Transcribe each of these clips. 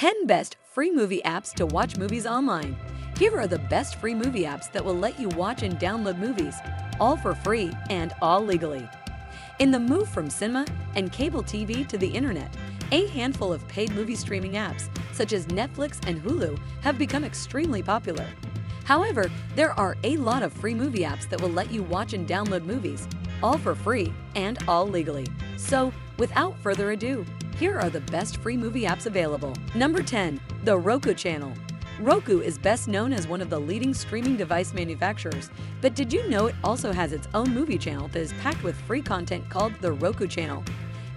10 Best Free Movie Apps to Watch Movies Online. Here are the best free movie apps that will let you watch and download movies, all for free and all legally. In the move from cinema and cable TV to the internet, a handful of paid movie streaming apps, such as Netflix and Hulu, have become extremely popular. However, there are a lot of free movie apps that will let you watch and download movies, all for free and all legally. So, without further ado, here are the best free movie apps available. Number 10. The Roku Channel. Roku is best known as one of the leading streaming device manufacturers, but did you know it also has its own movie channel that is packed with free content called the Roku Channel?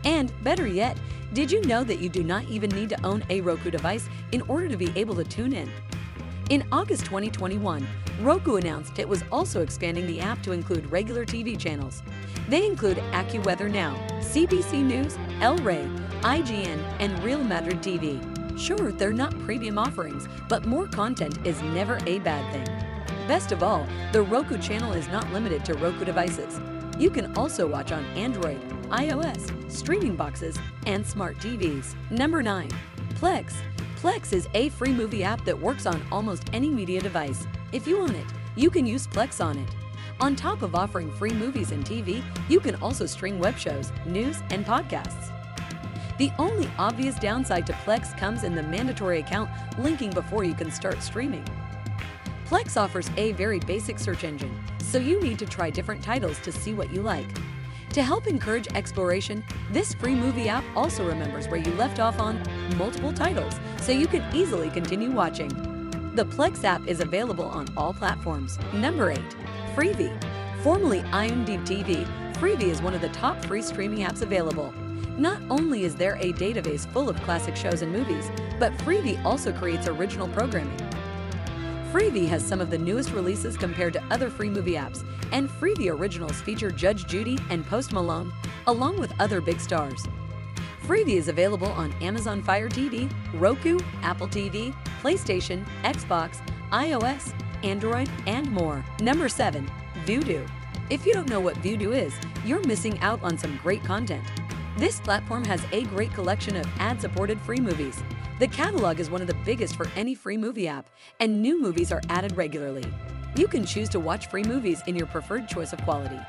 And better yet, did you know that you do not even need to own a Roku device in order to be able to tune in? In August 2021, Roku announced it was also expanding the app to include regular TV channels. They include AccuWeather Now, CBC News, El Rey, IGN, and Real Madrid TV. Sure, they're not premium offerings, but more content is never a bad thing. Best of all, the Roku channel is not limited to Roku devices. You can also watch on Android, iOS, streaming boxes, and smart TVs. Number 9. Plex. Plex is a free movie app that works on almost any media device. If you own it, you can use Plex on it. On top of offering free movies and TV, you can also stream web shows, news, and podcasts. The only obvious downside to Plex comes in the mandatory account linking before you can start streaming. Plex offers a very basic search engine, so you need to try different titles to see what you like. To help encourage exploration, this free movie app also remembers where you left off on multiple titles, so you can easily continue watching. The Plex app is available on all platforms. Number 8. Freevee. Formerly IMDb TV, Freevee is one of the top free streaming apps available. Not only is there a database full of classic shows and movies, but Freevee also creates original programming. Freevee has some of the newest releases compared to other free movie apps, and Freevee originals feature Judge Judy and Post Malone, along with other big stars. Freevee is available on Amazon Fire TV, Roku, Apple TV, PlayStation, Xbox, iOS, Android, and more. Number 7. Vudu. If you don't know what Vudu is, you're missing out on some great content. This platform has a great collection of ad-supported free movies. The catalog is one of the biggest for any free movie app, and new movies are added regularly. You can choose to watch free movies in your preferred choice of quality.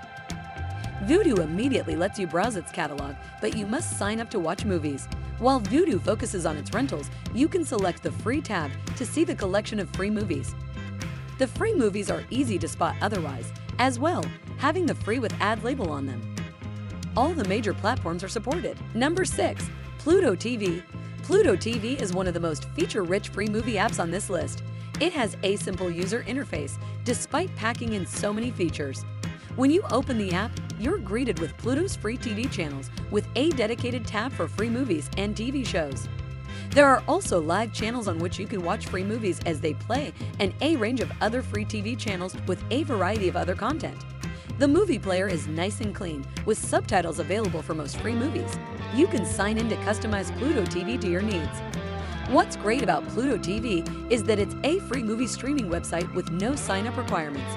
Vudu immediately lets you browse its catalog, but you must sign up to watch movies. While Vudu focuses on its rentals, you can select the free tab to see the collection of free movies. The free movies are easy to spot otherwise, as well, having the free with ad label on them. All the major platforms are supported. Number 6. Pluto TV. Pluto TV is one of the most feature-rich free movie apps on this list. It has a simple user interface, despite packing in so many features. When you open the app, you're greeted with Pluto's free TV channels with a dedicated tab for free movies and TV shows. There are also live channels on which you can watch free movies as they play and a range of other free TV channels with a variety of other content. The movie player is nice and clean, with subtitles available for most free movies. You can sign in to customize Pluto TV to your needs. What's great about Pluto TV is that it's a free movie streaming website with no sign-up requirements.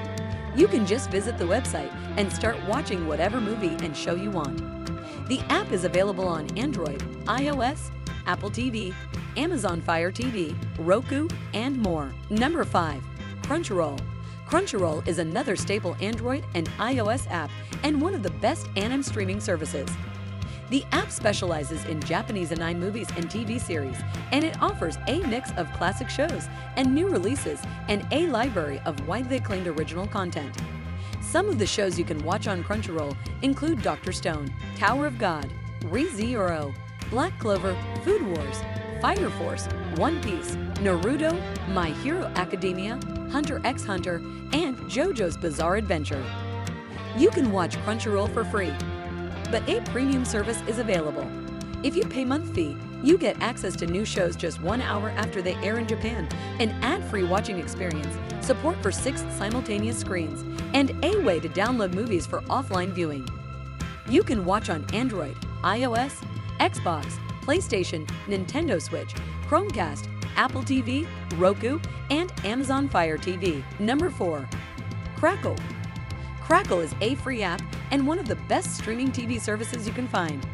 You can just visit the website and start watching whatever movie and show you want. The app is available on Android, iOS, Apple TV, Amazon Fire TV, Roku, and more. Number 5. Crunchyroll. Crunchyroll is another staple Android and iOS app and one of the best anime streaming services. The app specializes in Japanese anime movies and TV series, and it offers a mix of classic shows and new releases and a library of widely acclaimed original content. Some of the shows you can watch on Crunchyroll include Dr. Stone, Tower of God, ReZero, Black Clover, Food Wars, Fire Force, One Piece, Naruto, My Hero Academia, Hunter x Hunter, and JoJo's Bizarre Adventure. You can watch Crunchyroll for free, but a premium service is available. If you pay month fee, you get access to new shows just one hour after they air in Japan, an ad-free watching experience, support for six simultaneous screens, and a way to download movies for offline viewing. You can watch on Android, iOS, Xbox, PlayStation, Nintendo Switch, Chromecast, Apple TV, Roku, and Amazon Fire TV. Number 4. Crackle. Crackle is a free app and one of the best streaming TV services you can find.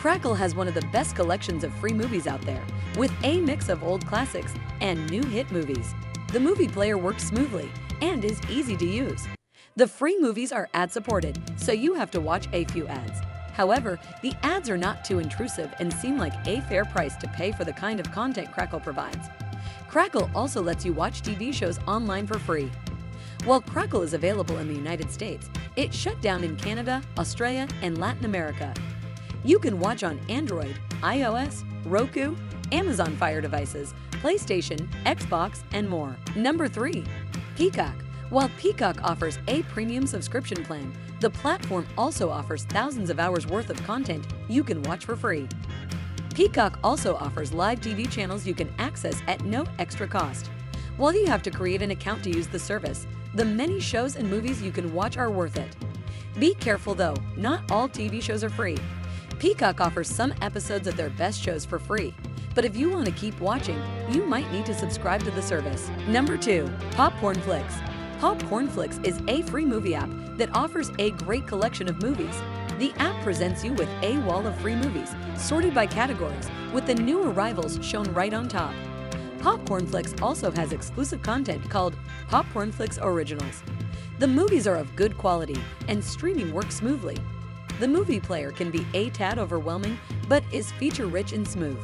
Crackle has one of the best collections of free movies out there, with a mix of old classics and new hit movies. The movie player works smoothly and is easy to use. The free movies are ad supported, so you have to watch a few ads. However, the ads are not too intrusive and seem like a fair price to pay for the kind of content Crackle provides. Crackle also lets you watch TV shows online for free. While Crackle is available in the United States, it shut down in Canada, Australia, and Latin America. You can watch on Android, iOS, Roku, Amazon Fire devices, PlayStation, Xbox, and more. Number 3. Peacock. While Peacock offers a premium subscription plan, the platform also offers thousands of hours worth of content you can watch for free. Peacock also offers live TV channels you can access at no extra cost. While you have to create an account to use the service, the many shows and movies you can watch are worth it. Be careful though, not all TV shows are free. Peacock offers some episodes of their best shows for free, but if you want to keep watching, you might need to subscribe to the service. Number 2. Popcorn Flicks Popcorn Flicks is a free movie app that offers a great collection of movies. The app presents you with a wall of free movies, sorted by categories, with the new arrivals shown right on top. Popcorn Flicks also has exclusive content called Popcorn Flicks Originals. The movies are of good quality, and streaming works smoothly. The movie player can be a tad overwhelming, but is feature-rich and smooth.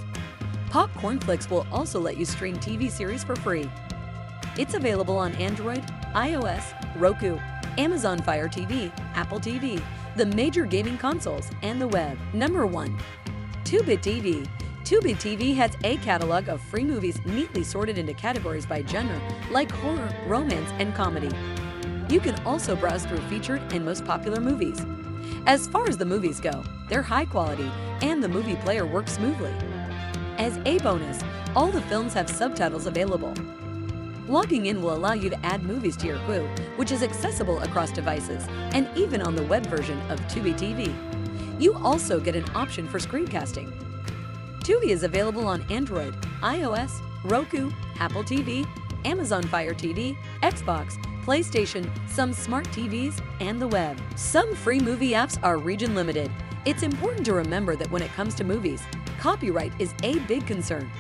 Popcorn Flicks will also let you stream TV series for free. It's available on Android, iOS, Roku, Amazon Fire TV, Apple TV, the major gaming consoles, and the web. Number 1. Tubi TV. Tubi TV has a catalog of free movies neatly sorted into categories by genre, like horror, romance, and comedy. You can also browse through featured and most popular movies. As far as the movies go, they're high quality and the movie player works smoothly. As a bonus, all the films have subtitles available. Logging in will allow you to add movies to your queue, which is accessible across devices and even on the web version of Tubi TV. You also get an option for screencasting. Tubi is available on Android, iOS, Roku, Apple TV, Amazon Fire TV, Xbox, PlayStation, some smart TVs, and the web. Some free movie apps are region limited. It's important to remember that when it comes to movies, copyright is a big concern.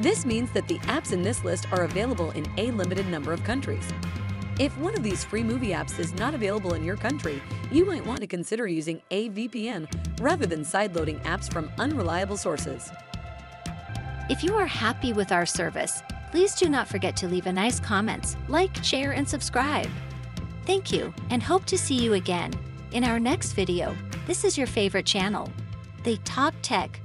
This means that the apps in this list are available in a limited number of countries. If one of these free movie apps is not available in your country, you might want to consider using a VPN rather than sideloading apps from unreliable sources. If you are happy with our service, please do not forget to leave a nice comments, like, share, and subscribe. Thank you, and hope to see you again. In our next video, this is your favorite channel, the Top Tech